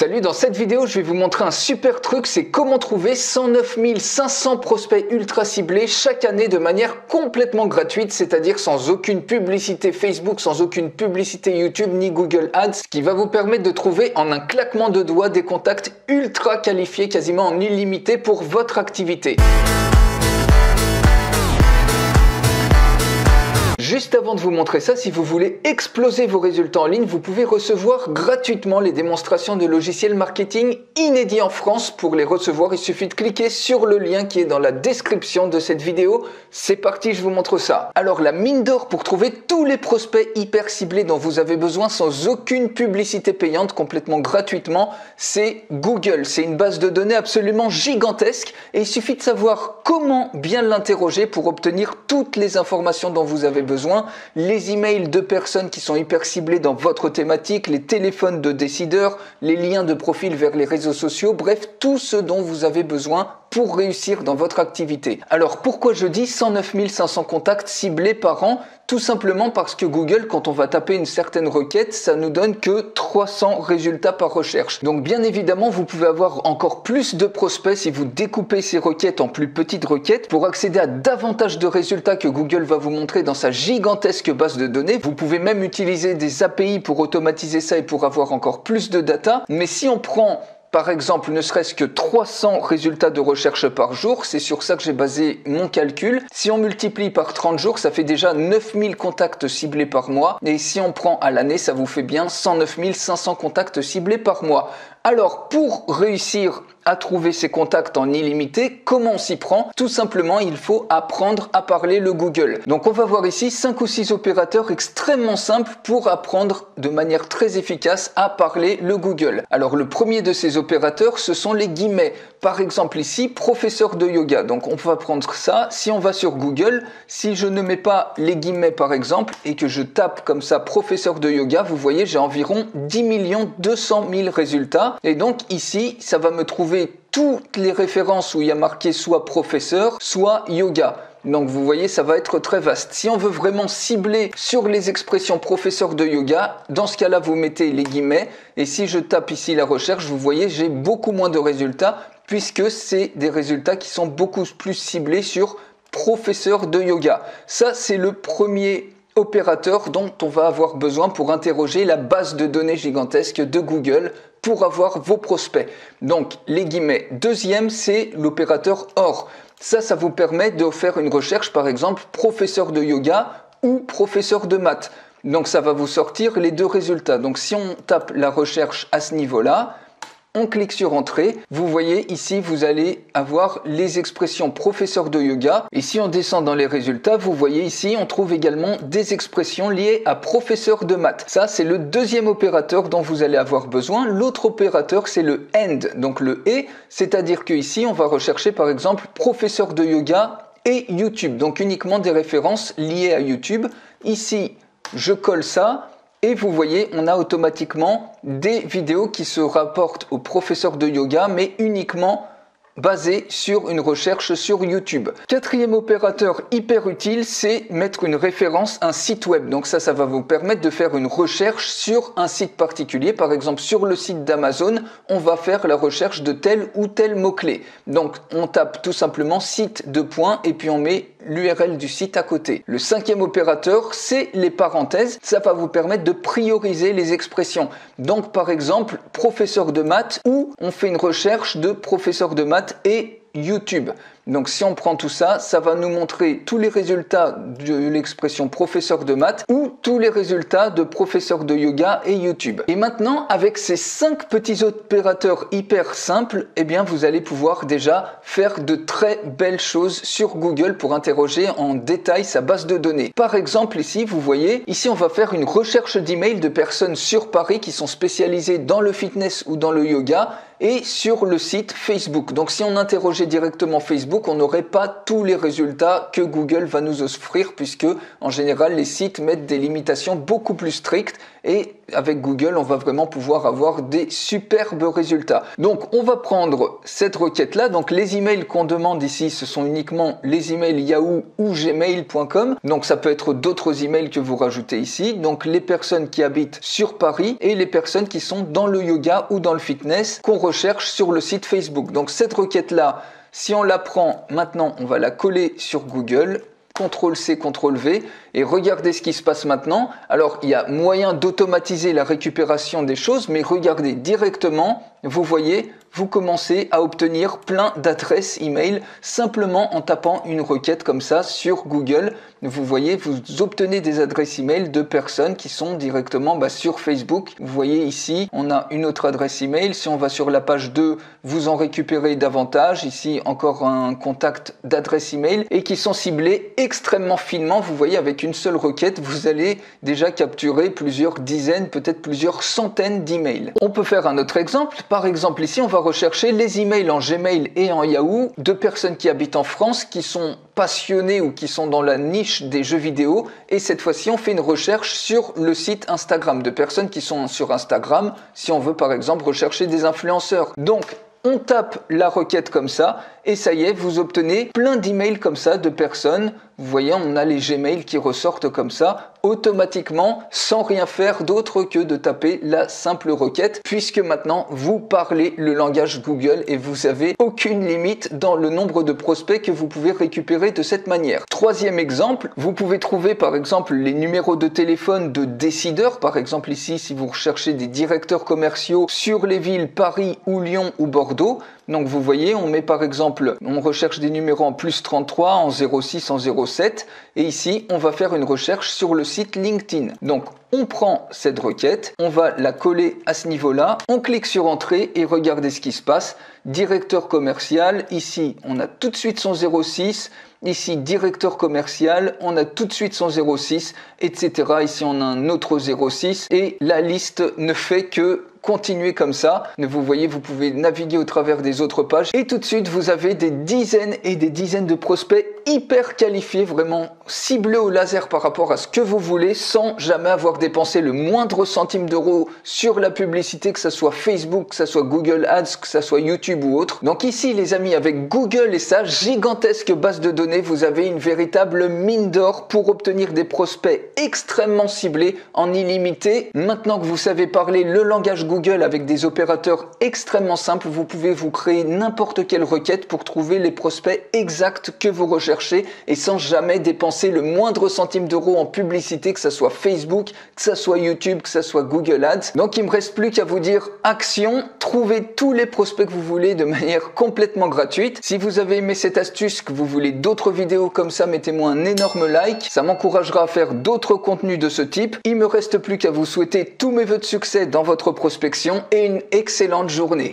Salut, dans cette vidéo, je vais vous montrer un super truc, c'est comment trouver 109 500 prospects ultra ciblés chaque année de manière complètement gratuite, c'est-à-dire sans aucune publicité Facebook, sans aucune publicité YouTube ni Google Ads, ce qui va vous permettre de trouver en un claquement de doigts des contacts ultra qualifiés, quasiment en illimité pour votre activité. Juste avant de vous montrer ça, si vous voulez exploser vos résultats en ligne, vous pouvez recevoir gratuitement les démonstrations de logiciels marketing inédits en France. Pour les recevoir, il suffit de cliquer sur le lien qui est dans la description de cette vidéo. C'est parti, je vous montre ça. Alors la mine d'or pour trouver tous les prospects hyper ciblés dont vous avez besoin sans aucune publicité payante, complètement gratuitement, c'est Google. C'est une base de données absolument gigantesque et il suffit de savoir comment bien l'interroger pour obtenir toutes les informations dont vous avez besoin les emails de personnes qui sont hyper ciblées dans votre thématique, les téléphones de décideurs, les liens de profil vers les réseaux sociaux, bref, tout ce dont vous avez besoin pour réussir dans votre activité. Alors pourquoi je dis 109 500 contacts ciblés par an? Tout simplement parce que Google, quand on va taper une certaine requête, ça nous donne que 300 résultats par recherche. Donc bien évidemment, vous pouvez avoir encore plus de prospects si vous découpez ces requêtes en plus petites requêtes pour accéder à davantage de résultats que Google va vous montrer dans sa gigantesque base de données. Vous pouvez même utiliser des API pour automatiser ça et pour avoir encore plus de data. Mais si on prend par exemple, ne serait-ce que 300 résultats de recherche par jour, c'est sur ça que j'ai basé mon calcul. Si on multiplie par 30 jours, ça fait déjà 9000 contacts ciblés par mois. Et si on prend à l'année, ça vous fait bien 109 500 contacts ciblés par mois. Alors, pour réussir à trouver ses contacts en illimité, comment on s'y prend? Tout simplement, il faut apprendre à parler le Google. Donc, on va voir ici 5 ou 6 opérateurs extrêmement simples pour apprendre de manière très efficace à parler le Google. Alors, le premier de ces opérateurs, ce sont les guillemets. Par exemple, ici, professeur de yoga. Donc, on va prendre ça. Si on va sur Google, si je ne mets pas les guillemets, par exemple, et que je tape comme ça professeur de yoga, vous voyez, j'ai environ 10 200 000 résultats. Et donc ici, ça va me trouver toutes les références où il y a marqué soit professeur, soit yoga. Donc vous voyez, ça va être très vaste. Si on veut vraiment cibler sur les expressions professeur de yoga, dans ce cas-là, vous mettez les guillemets. Et si je tape ici la recherche, vous voyez, j'ai beaucoup moins de résultats puisque c'est des résultats qui sont beaucoup plus ciblés sur professeur de yoga. Ça, c'est le premier opérateur dont on va avoir besoin pour interroger la base de données gigantesque de Google pour avoir vos prospects. Donc les guillemets. Deuxième, c'est l'opérateur OR. Ça, ça vous permet de faire une recherche, par exemple, professeur de yoga ou professeur de maths. Donc ça va vous sortir les deux résultats. Donc si on tape la recherche à ce niveau-là, on clique sur Entrée. Vous voyez ici, vous allez avoir les expressions professeur de yoga. Et si on descend dans les résultats, vous voyez ici, on trouve également des expressions liées à professeur de maths. Ça, c'est le deuxième opérateur dont vous allez avoir besoin. L'autre opérateur, c'est le AND, donc le et, c'est-à-dire que ici, on va rechercher par exemple professeur de yoga et YouTube, donc uniquement des références liées à YouTube. Ici, je colle ça et vous voyez, on a automatiquement des vidéos qui se rapportent au professeur de yoga, mais uniquement basé sur une recherche sur YouTube. Quatrième opérateur hyper utile, c'est mettre une référence, un site web. Donc ça, ça va vous permettre de faire une recherche sur un site particulier. Par exemple, sur le site d'Amazon, on va faire la recherche de tel ou tel mot-clé. Donc on tape tout simplement site de points et puis on met l'URL du site à côté. Le cinquième opérateur, c'est les parenthèses. Ça va vous permettre de prioriser les expressions. Donc par exemple, professeur de maths ou on fait une recherche de professeur de maths et YouTube. Donc si on prend tout ça, ça va nous montrer tous les résultats de l'expression professeur de maths ou tous les résultats de professeur de yoga et YouTube. Et maintenant, avec ces cinq petits opérateurs hyper simples, eh bien vous allez pouvoir déjà faire de très belles choses sur Google pour interroger en détail sa base de données. Par exemple ici, vous voyez, ici on va faire une recherche d'emails de personnes sur Paris qui sont spécialisées dans le fitness ou dans le yoga et sur le site Facebook. Donc si on interrogeait directement Facebook, on n'aurait pas tous les résultats que Google va nous offrir puisque en général les sites mettent des limitations beaucoup plus strictes et avec Google, on va vraiment pouvoir avoir des superbes résultats. Donc, on va prendre cette requête-là. Donc, les emails qu'on demande ici, ce sont uniquement les emails Yahoo ou gmail.com. Donc, ça peut être d'autres emails que vous rajoutez ici. Donc, les personnes qui habitent sur Paris et les personnes qui sont dans le yoga ou dans le fitness qu'on recherche sur le site Facebook. Donc, cette requête-là, si on la prend maintenant, on va la coller sur Google. CTRL C, CTRL V et regardez ce qui se passe maintenant. Alors il y a moyen d'automatiser la récupération des choses, mais regardez directement, vous voyez, vous commencez à obtenir plein d'adresses email simplement en tapant une requête comme ça sur Google. Vous voyez, vous obtenez des adresses email de personnes qui sont directement bah, sur Facebook. Vous voyez ici, on a une autre adresse email. Si on va sur la page 2, vous en récupérez davantage. Ici, encore un contact d'adresse email et qui sont ciblés extrêmement finement. Vous voyez, avec une seule requête, vous allez déjà capturer plusieurs dizaines, peut-être plusieurs centaines d'emails. On peut faire un autre exemple. Par exemple, ici, on va rechercher les emails en Gmail et en Yahoo de personnes qui habitent en France, qui sont passionnés ou qui sont dans la niche des jeux vidéo. Et cette fois-ci, on fait une recherche sur le site Instagram de personnes qui sont sur Instagram, si on veut par exemple rechercher des influenceurs. Donc, on tape la requête comme ça et ça y est, vous obtenez plein d'emails comme ça de personnes. Vous voyez, on a les Gmail qui ressortent comme ça automatiquement sans rien faire d'autre que de taper la simple requête puisque maintenant vous parlez le langage Google et vous avez aucune limite dans le nombre de prospects que vous pouvez récupérer de cette manière. Troisième exemple, vous pouvez trouver par exemple les numéros de téléphone de décideurs. Par exemple ici, si vous recherchez des directeurs commerciaux sur les villes Paris ou Lyon ou Bordeaux, donc vous voyez, on met par exemple, on recherche des numéros en plus 33, en 06, en 07, et ici on va faire une recherche sur le site LinkedIn. Donc on prend cette requête, on va la coller à ce niveau-là, on clique sur Entrée et regardez ce qui se passe. Directeur commercial, ici on a tout de suite son 06, ici directeur commercial, on a tout de suite son 06, etc. Ici on a un autre 06 et la liste ne fait que continuer comme ça. Vous voyez, vous pouvez naviguer au travers des autres pages et tout de suite vous avez des dizaines et des dizaines de prospects hyper qualifiés, vraiment ciblés au laser par rapport à ce que vous voulez sans jamais avoir dépensé le moindre centime d'euro sur la publicité, que ce soit Facebook, que ce soit Google Ads, que ce soit YouTube ou autre. Donc ici les amis, avec Google et sa gigantesque base de données, vous avez une véritable mine d'or pour obtenir des prospects extrêmement ciblés en illimité. Maintenant que vous savez parler le langage Google avec des opérateurs extrêmement simples, vous pouvez vous créer n'importe quelle requête pour trouver les prospects exacts que vous recherchez et sans jamais dépenser le moindre centime d'euro en publicité, que ce soit Facebook, que ce soit YouTube, que ce soit Google Ads. Donc il me reste plus qu'à vous dire action, trouvez tous les prospects que vous voulez de manière complètement gratuite. Si vous avez aimé cette astuce, que vous voulez d'autres vidéos comme ça, mettez-moi un énorme like, ça m'encouragera à faire d'autres contenus de ce type. Il me reste plus qu'à vous souhaiter tous mes voeux de succès dans votre prospect et une excellente journée.